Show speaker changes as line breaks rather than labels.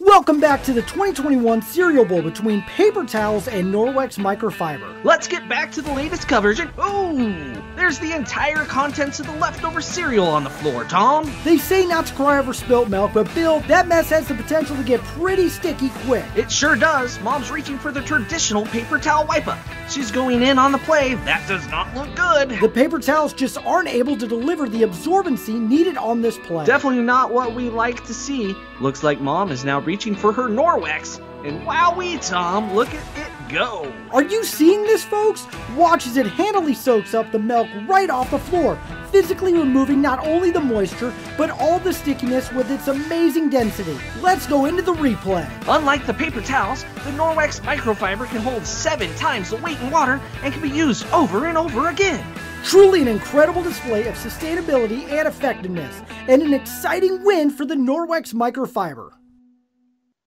Welcome back to the 2021 Cereal Bowl between paper towels and Norwex microfiber.
Let's get back to the latest coverage and ooh, there's the entire contents of the leftover cereal on the floor, Tom.
They say not to cry over spilt milk, but Bill, that mess has the potential to get pretty sticky quick.
It sure does. Mom's reaching for the traditional paper towel wipe up. She's going in on the play. That does not look good.
The paper towels just aren't able to deliver the absorbency needed on this play.
Definitely not what we like to see. Looks like Mom is now reaching for her Norwex. And wowee, Tom, look at it go.
Are you seeing this, folks? Watch as it handily soaks up the milk right off the floor, physically removing not only the moisture, but all the stickiness with its amazing density. Let's go into the replay.
Unlike the paper towels, the Norwex microfiber can hold seven times the weight in water and can be used over and over again.
Truly an incredible display of sustainability and effectiveness, and an exciting win for the Norwex microfiber.